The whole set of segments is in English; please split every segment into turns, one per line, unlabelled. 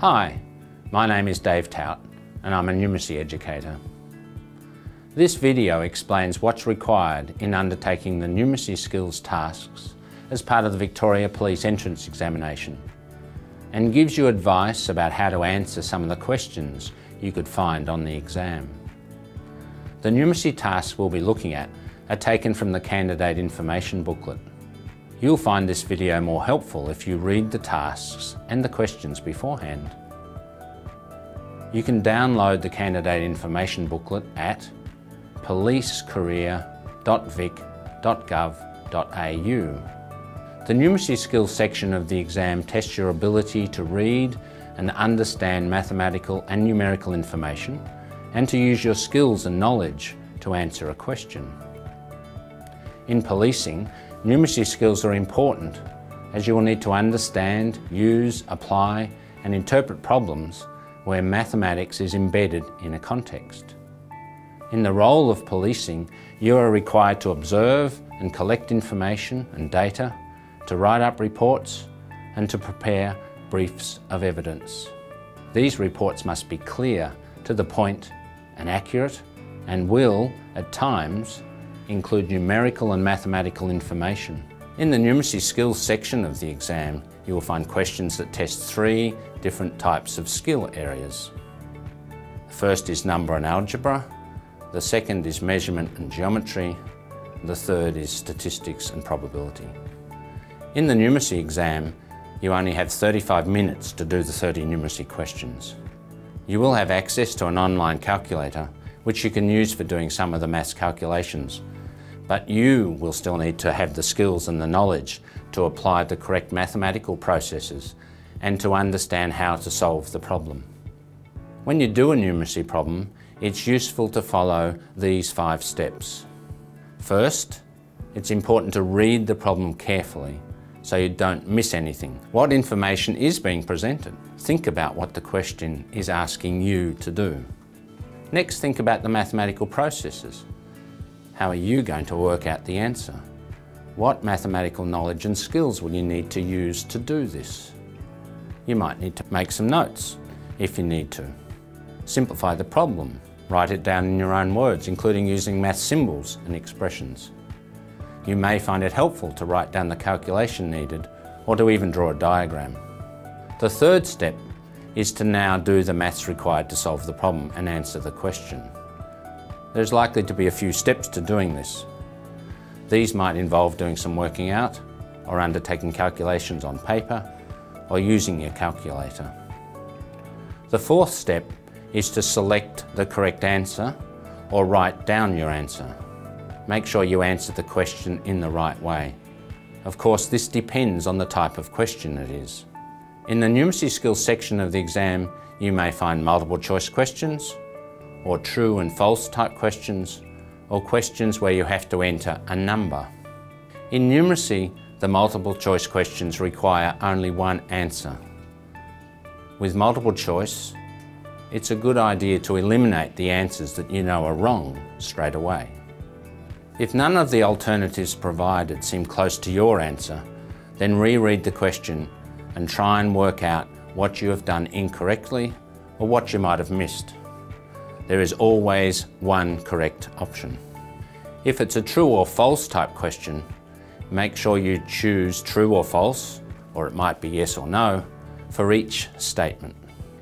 Hi, my name is Dave Tout and I'm a numeracy educator. This video explains what's required in undertaking the numeracy skills tasks as part of the Victoria Police Entrance Examination and gives you advice about how to answer some of the questions you could find on the exam. The numeracy tasks we'll be looking at are taken from the candidate information booklet. You'll find this video more helpful if you read the tasks and the questions beforehand. You can download the candidate information booklet at policecareer.vic.gov.au. The numeracy skills section of the exam tests your ability to read and understand mathematical and numerical information and to use your skills and knowledge to answer a question. In policing, Numeracy skills are important as you will need to understand, use, apply and interpret problems where mathematics is embedded in a context. In the role of policing, you are required to observe and collect information and data, to write up reports and to prepare briefs of evidence. These reports must be clear, to the point and accurate and will, at times, include numerical and mathematical information. In the numeracy skills section of the exam, you will find questions that test three different types of skill areas. The first is number and algebra, the second is measurement and geometry, the third is statistics and probability. In the numeracy exam, you only have 35 minutes to do the 30 numeracy questions. You will have access to an online calculator, which you can use for doing some of the maths calculations, but you will still need to have the skills and the knowledge to apply the correct mathematical processes and to understand how to solve the problem. When you do a numeracy problem, it's useful to follow these five steps. First, it's important to read the problem carefully so you don't miss anything. What information is being presented? Think about what the question is asking you to do. Next, think about the mathematical processes. How are you going to work out the answer? What mathematical knowledge and skills will you need to use to do this? You might need to make some notes if you need to. Simplify the problem. Write it down in your own words, including using math symbols and expressions. You may find it helpful to write down the calculation needed or to even draw a diagram. The third step is to now do the maths required to solve the problem and answer the question. There's likely to be a few steps to doing this. These might involve doing some working out, or undertaking calculations on paper, or using your calculator. The fourth step is to select the correct answer or write down your answer. Make sure you answer the question in the right way. Of course, this depends on the type of question it is. In the numeracy skills section of the exam, you may find multiple choice questions, or true and false type questions, or questions where you have to enter a number. In numeracy, the multiple choice questions require only one answer. With multiple choice, it's a good idea to eliminate the answers that you know are wrong straight away. If none of the alternatives provided seem close to your answer, then reread the question and try and work out what you have done incorrectly or what you might have missed there is always one correct option. If it's a true or false type question, make sure you choose true or false, or it might be yes or no, for each statement.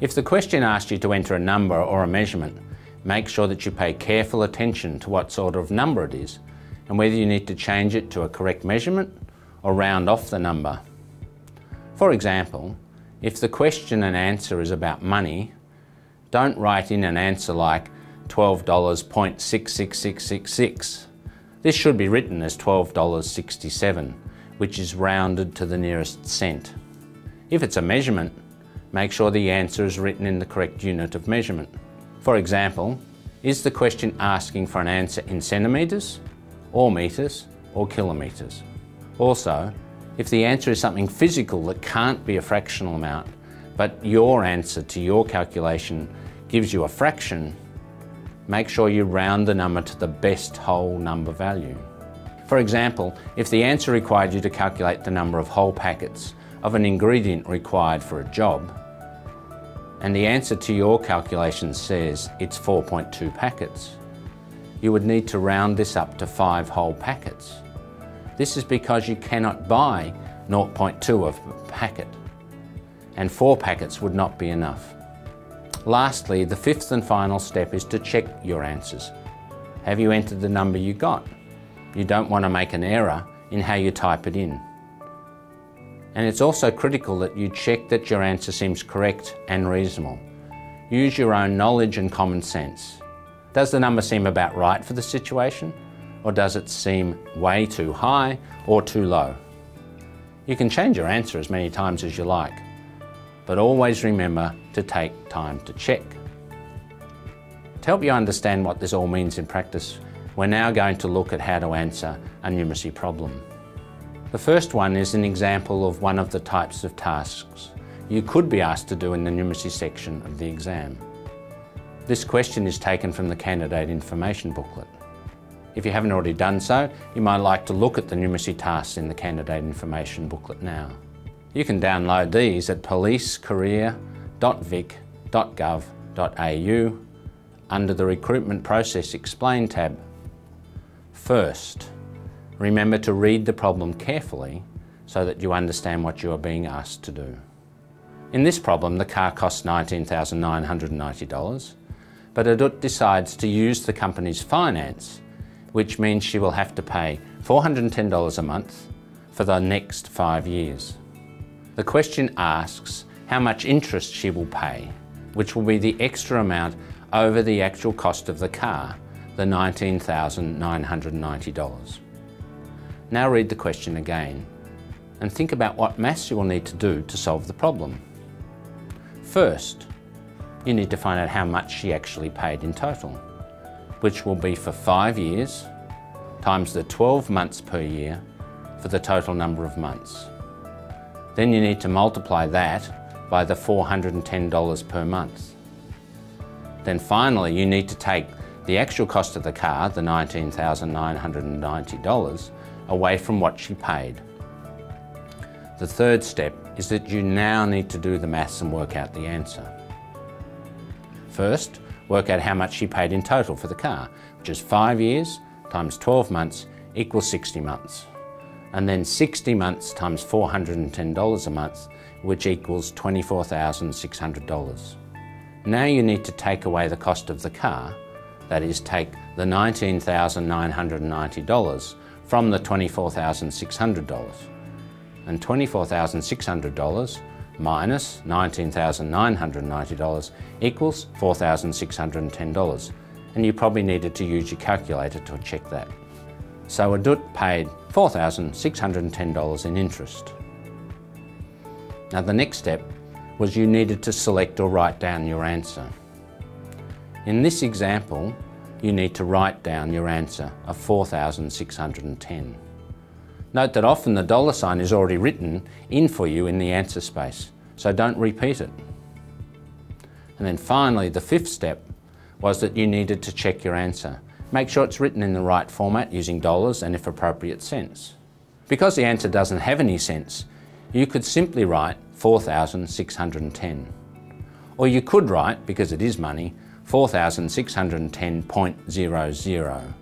If the question asks you to enter a number or a measurement, make sure that you pay careful attention to what sort of number it is and whether you need to change it to a correct measurement or round off the number. For example, if the question and answer is about money, don't write in an answer like $12.66666. This should be written as $12.67, which is rounded to the nearest cent. If it's a measurement, make sure the answer is written in the correct unit of measurement. For example, is the question asking for an answer in centimetres, or metres, or kilometres? Also, if the answer is something physical that can't be a fractional amount, but your answer to your calculation gives you a fraction, make sure you round the number to the best whole number value. For example, if the answer required you to calculate the number of whole packets of an ingredient required for a job, and the answer to your calculation says it's 4.2 packets, you would need to round this up to five whole packets. This is because you cannot buy 0.2 of a packet, and four packets would not be enough. Lastly, the fifth and final step is to check your answers. Have you entered the number you got? You don't want to make an error in how you type it in. And it's also critical that you check that your answer seems correct and reasonable. Use your own knowledge and common sense. Does the number seem about right for the situation? Or does it seem way too high or too low? You can change your answer as many times as you like, but always remember to take time to check. To help you understand what this all means in practice, we're now going to look at how to answer a numeracy problem. The first one is an example of one of the types of tasks you could be asked to do in the numeracy section of the exam. This question is taken from the candidate information booklet. If you haven't already done so, you might like to look at the numeracy tasks in the candidate information booklet now. You can download these at policecareer.vic.gov.au under the Recruitment Process Explain tab. First, Remember to read the problem carefully so that you understand what you are being asked to do. In this problem, the car costs $19,990, but Adut decides to use the company's finance, which means she will have to pay $410 a month for the next five years. The question asks how much interest she will pay, which will be the extra amount over the actual cost of the car, the $19,990. Now read the question again and think about what maths you will need to do to solve the problem. First, you need to find out how much she actually paid in total, which will be for five years times the 12 months per year for the total number of months. Then you need to multiply that by the $410 per month. Then finally, you need to take the actual cost of the car, the $19,990, away from what she paid. The third step is that you now need to do the maths and work out the answer. First, work out how much she paid in total for the car, which is 5 years times 12 months equals 60 months. And then 60 months times $410 a month, which equals $24,600. Now you need to take away the cost of the car, that is take the $19,990 from the $24,600. And $24,600 minus $19,990 equals $4,610. And you probably needed to use your calculator to check that. So Adut paid $4,610 in interest. Now the next step was you needed to select or write down your answer. In this example, you need to write down your answer of 4,610. Note that often the dollar sign is already written in for you in the answer space, so don't repeat it. And then finally, the fifth step was that you needed to check your answer. Make sure it's written in the right format using dollars and if appropriate cents. Because the answer doesn't have any cents, you could simply write 4,610. Or you could write, because it is money, 4610.00.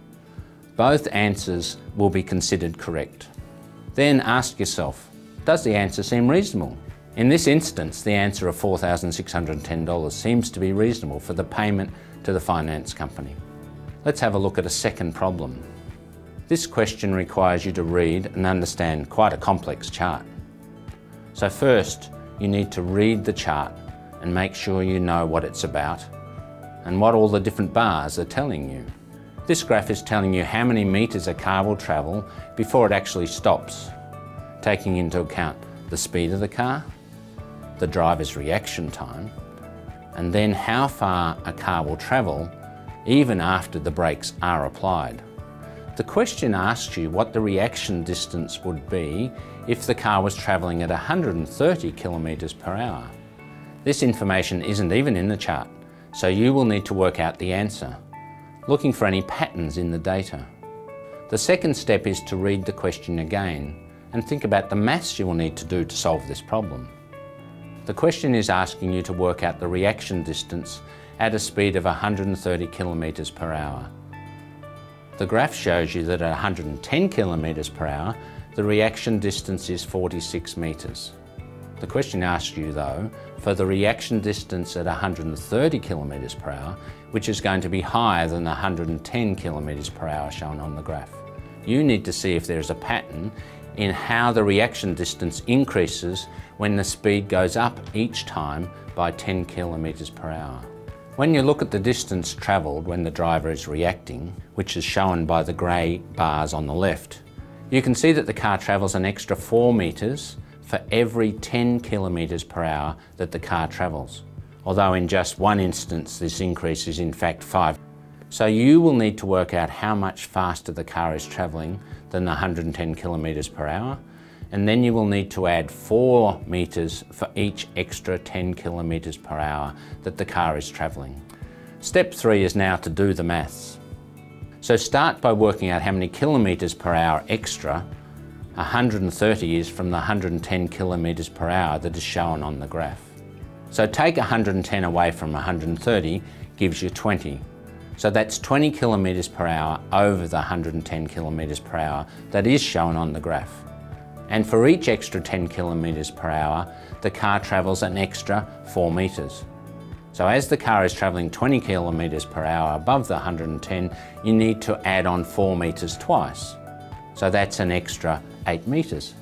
Both answers will be considered correct. Then ask yourself, does the answer seem reasonable? In this instance, the answer of $4,610 seems to be reasonable for the payment to the finance company. Let's have a look at a second problem. This question requires you to read and understand quite a complex chart. So first, you need to read the chart and make sure you know what it's about and what all the different bars are telling you. This graph is telling you how many metres a car will travel before it actually stops, taking into account the speed of the car, the driver's reaction time, and then how far a car will travel even after the brakes are applied. The question asks you what the reaction distance would be if the car was travelling at 130 kilometres per hour. This information isn't even in the chart, so you will need to work out the answer, looking for any patterns in the data. The second step is to read the question again and think about the maths you will need to do to solve this problem. The question is asking you to work out the reaction distance at a speed of 130 kilometres per hour. The graph shows you that at 110 kilometres per hour, the reaction distance is 46 metres. The question asks you though, for the reaction distance at 130 kilometres per hour, which is going to be higher than the 110 kilometres per hour shown on the graph. You need to see if there's a pattern in how the reaction distance increases when the speed goes up each time by 10 kilometres per hour. When you look at the distance travelled when the driver is reacting, which is shown by the grey bars on the left, you can see that the car travels an extra 4 metres for every 10 kilometres per hour that the car travels. Although in just one instance this increase is in fact 5. So you will need to work out how much faster the car is travelling than the 110 kilometres per hour and then you will need to add 4 metres for each extra 10 kilometres per hour that the car is travelling. Step 3 is now to do the maths. So start by working out how many kilometres per hour extra 130 is from the 110 kilometres per hour that is shown on the graph. So take 110 away from 130 gives you 20. So that's 20 kilometres per hour over the 110 kilometres per hour that is shown on the graph. And for each extra 10 kilometres per hour, the car travels an extra 4 metres. So as the car is travelling 20 kilometres per hour above the 110, you need to add on 4 metres twice. So that's an extra 8 metres.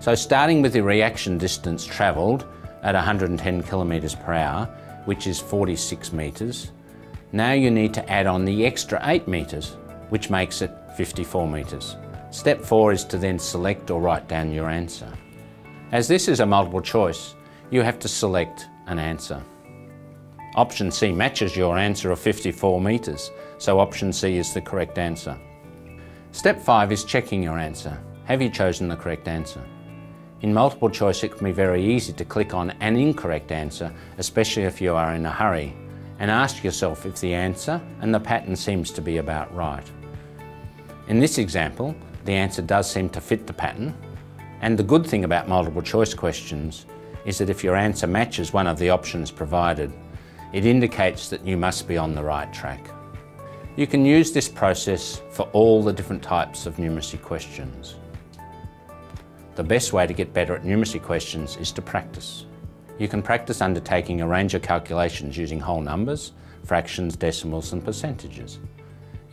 So starting with the reaction distance travelled at 110 kilometres per hour, which is 46 metres, now you need to add on the extra 8 metres, which makes it 54 metres. Step four is to then select or write down your answer. As this is a multiple choice, you have to select an answer. Option C matches your answer of 54 metres, so option C is the correct answer. Step five is checking your answer. Have you chosen the correct answer? In multiple choice, it can be very easy to click on an incorrect answer, especially if you are in a hurry, and ask yourself if the answer and the pattern seems to be about right. In this example, the answer does seem to fit the pattern. And the good thing about multiple choice questions is that if your answer matches one of the options provided, it indicates that you must be on the right track. You can use this process for all the different types of numeracy questions. The best way to get better at numeracy questions is to practice. You can practice undertaking a range of calculations using whole numbers, fractions, decimals and percentages.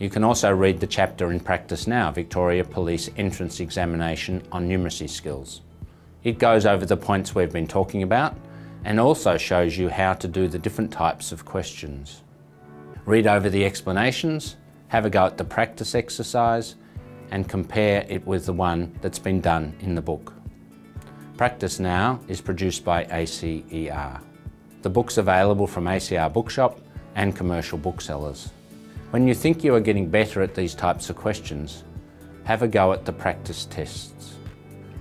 You can also read the chapter in Practice Now, Victoria Police Entrance Examination on Numeracy Skills. It goes over the points we've been talking about and also shows you how to do the different types of questions. Read over the explanations, have a go at the practice exercise and compare it with the one that's been done in the book. Practice Now is produced by ACER. The book's available from ACER Bookshop and commercial booksellers. When you think you are getting better at these types of questions, have a go at the practice tests.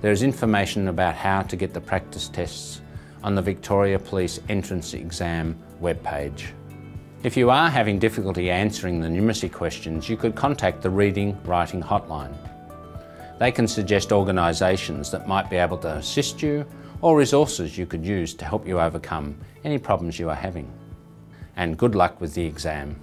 There is information about how to get the practice tests on the Victoria Police Entrance Exam webpage. If you are having difficulty answering the numeracy questions, you could contact the Reading Writing Hotline. They can suggest organisations that might be able to assist you or resources you could use to help you overcome any problems you are having. And good luck with the exam.